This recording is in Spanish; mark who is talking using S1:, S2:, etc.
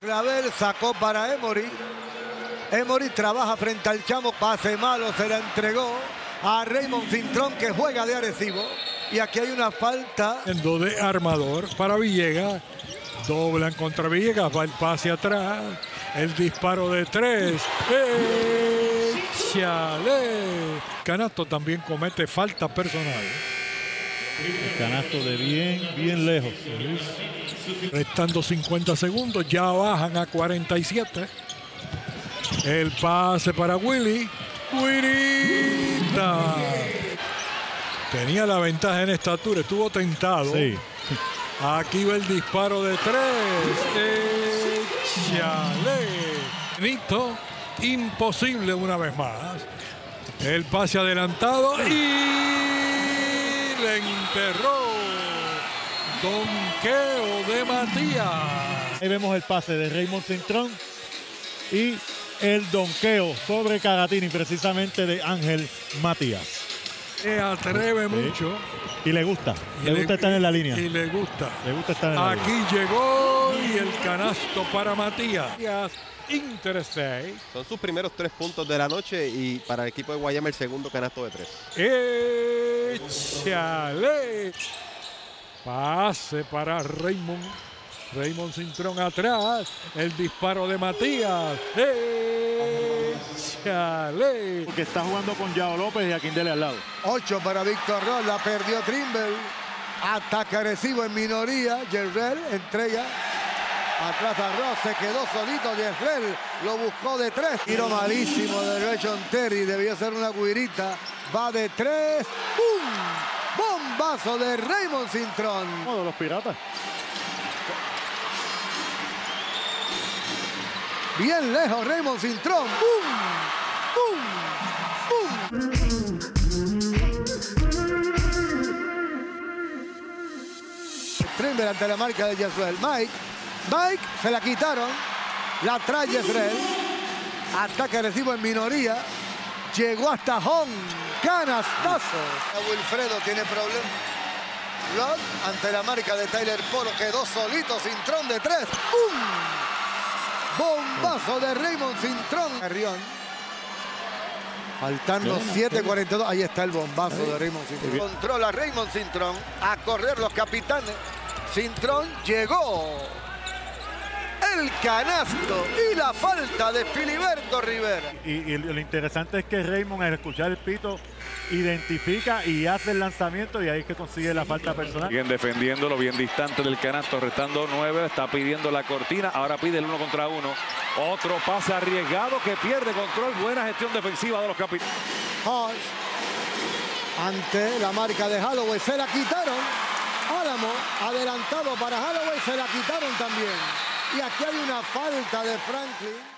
S1: Clavel sacó para Emory. Emory trabaja frente al chamo, pase malo, se la entregó a Raymond Cintrón que juega de agresivo. Y aquí hay una falta.
S2: de armador para Villegas. Doblan contra Villegas, va el pase atrás. El disparo de tres. ¡Échale! Canasto también comete falta personal.
S3: El canasto de bien, bien lejos.
S2: Restando 50 segundos, ya bajan a 47. El pase para Willy. Willita. Tenía la ventaja en estatura, estuvo tentado.
S3: Sí.
S2: Aquí va el disparo de tres. Échale. Nito, imposible una vez más. El pase adelantado y le enterró. Donqueo de Matías.
S3: Ahí vemos el pase de Raymond Cintrón y el donqueo sobre Caratini, precisamente de Ángel Matías.
S2: Se atreve mucho.
S3: Y le gusta, le, gusta estar en la línea.
S2: Y le gusta.
S3: Le gusta estar en la
S2: Aquí
S3: línea.
S2: llegó y el canasto para Matías. Interesante.
S4: Son sus primeros tres puntos de la noche y para el equipo de Guayama el segundo canasto de tres.
S2: Échale. Pase para Raymond. Raymond Cintrón atrás. El disparo de Matías. Échale.
S3: Porque está jugando con Yao López y a Quindele al lado.
S1: 8 para Víctor Ross, la perdió Trimble. Ataque agresivo en minoría. Yerrell entrega. Atrás a Ross, se quedó solito. Yerrell lo buscó de tres. Tiro malísimo de Rayson Terry. Debió ser una guirita. Va de tres. ¡Pum! Bombazo de Raymond Cintrón.
S3: Uno de los piratas.
S1: Bien lejos Raymond Cintrón. ¡Pum! ¡Pum! ¡Pum! Trimble ante la marca de Yesrel. Mike. Mike se la quitaron. La trae Yesrel. Ataque recibo en minoría. Llegó hasta Hong. Canastazo. Wilfredo tiene problemas. Rod ante la marca de Tyler Polo. Quedó solito. Cintrón de tres. ¡Pum! Bombazo de Raymond Cintrón. Carrión. Faltando 7.42. Ahí está el bombazo de Raymond Cintrón. Controla Raymond Cintrón. A correr los capitanes. Cintrón llegó. El canasto y la falta de Filiberto Rivera.
S3: Y, y lo interesante es que Raymond al escuchar el pito identifica y hace el lanzamiento y ahí es que consigue la falta personal.
S5: Bien defendiéndolo, bien distante del canasto, restando nueve, está pidiendo la cortina, ahora pide el uno contra uno. Otro pase arriesgado que pierde control, buena gestión defensiva de los capitanes.
S1: Hodge ante la marca de Holloway. Se la quitaron. Álamo adelantado para Holloway. Se la quitaron también. Y aquí hay una falta de Franklin.